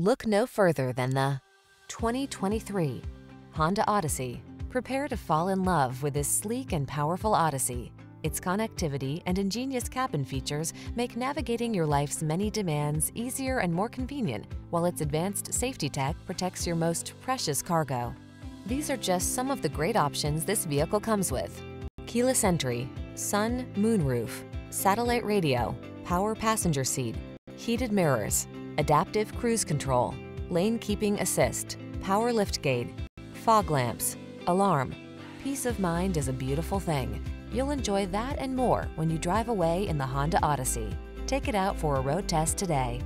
Look no further than the 2023 Honda Odyssey. Prepare to fall in love with this sleek and powerful Odyssey. Its connectivity and ingenious cabin features make navigating your life's many demands easier and more convenient, while its advanced safety tech protects your most precious cargo. These are just some of the great options this vehicle comes with. Keyless entry, sun, moonroof, satellite radio, power passenger seat, heated mirrors, adaptive cruise control, lane keeping assist, power liftgate, fog lamps, alarm. Peace of mind is a beautiful thing. You'll enjoy that and more when you drive away in the Honda Odyssey. Take it out for a road test today.